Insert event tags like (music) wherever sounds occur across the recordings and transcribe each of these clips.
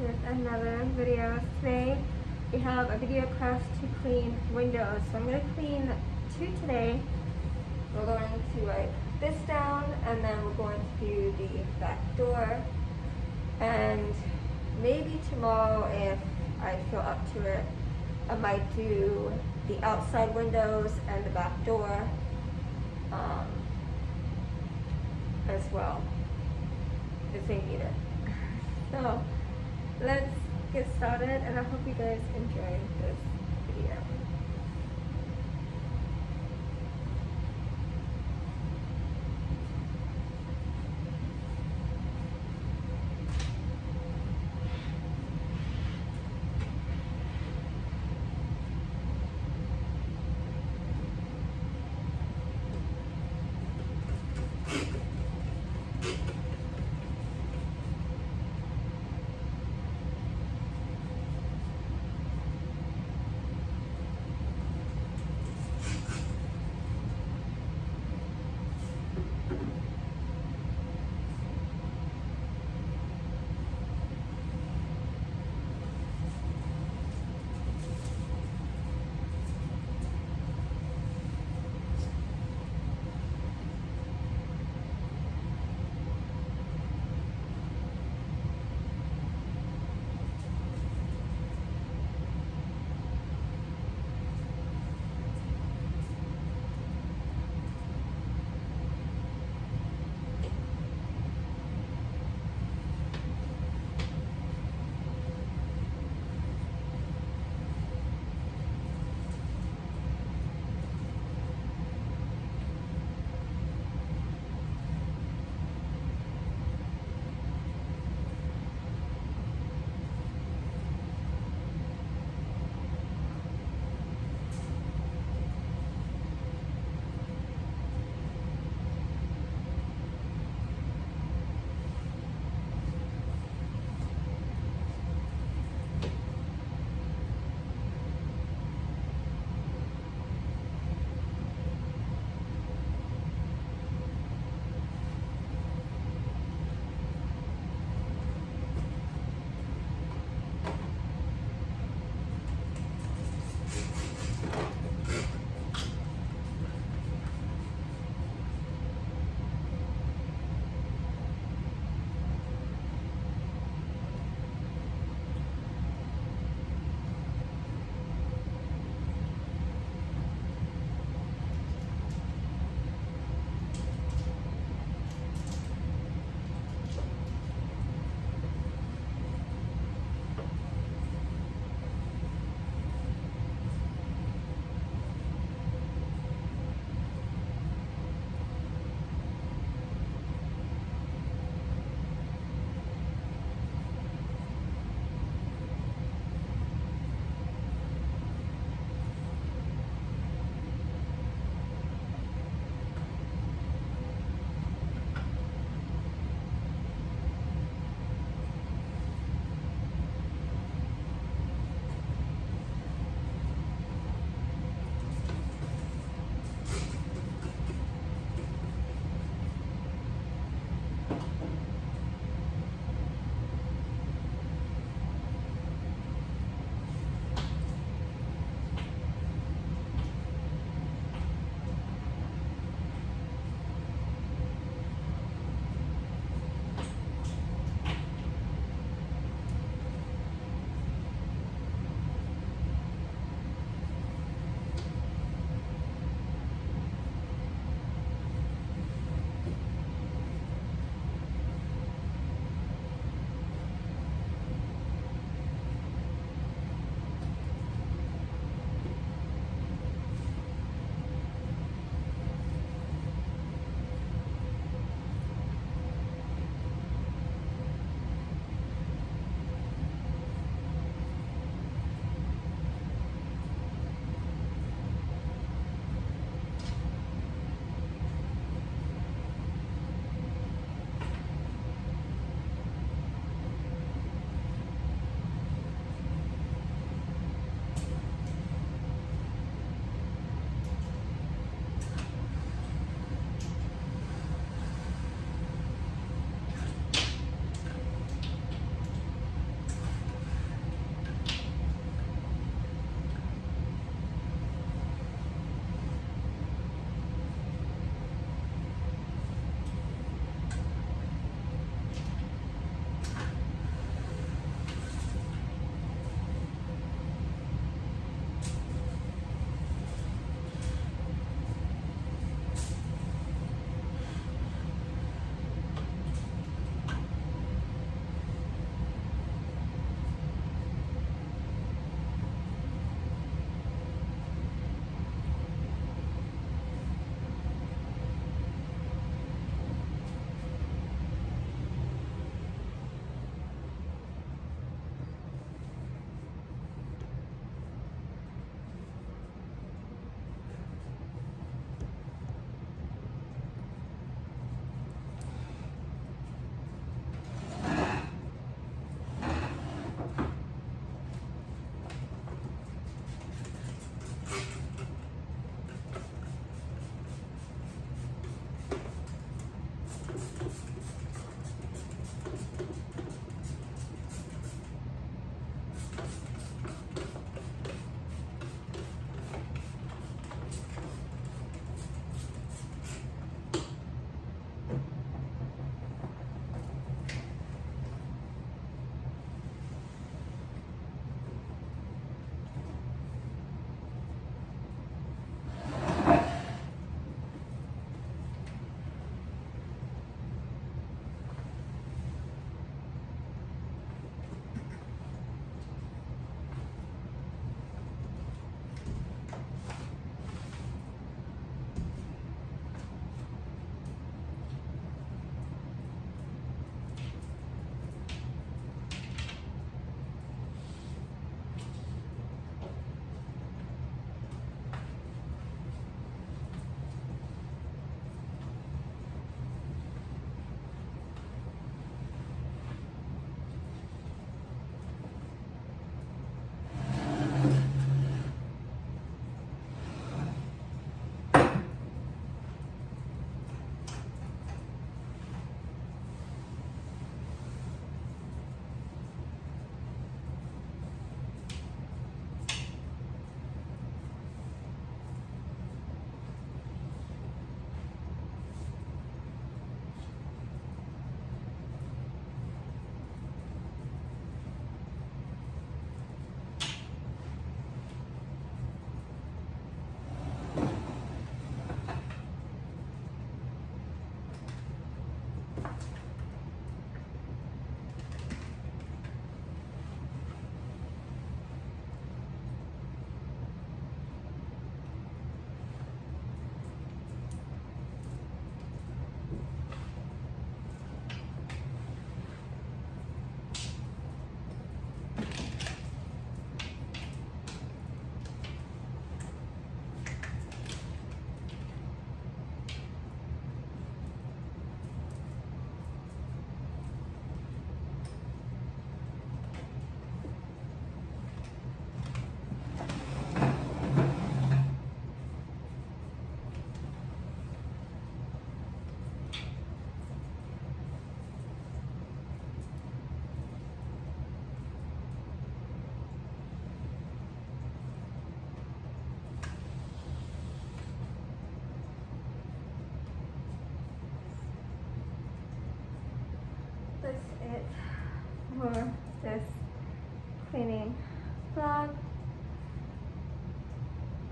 with another video. Today we have a video class to clean windows. So I'm going to clean two today. We're going to wipe this down and then we're going to do the back door. And maybe tomorrow if I feel up to it, I might do the outside windows and the back door um, as well if they need it. (laughs) So let's get started and I hope you guys enjoy this video.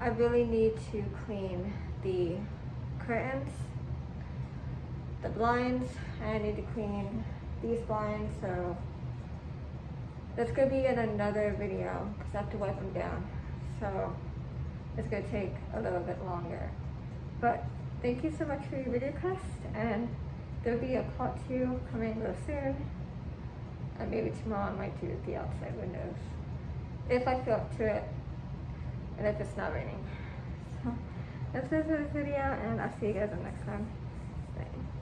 I really need to clean the curtains, the blinds, and I need to clean these blinds, so that's gonna be in another video because I have to wipe them down. So it's gonna take a little bit longer. But thank you so much for your video request and there'll be a part two coming real soon. And maybe tomorrow I might do the outside windows. If I feel up to it and if it's not raining. So that's it for this video and I'll see you guys in the next time. Bye.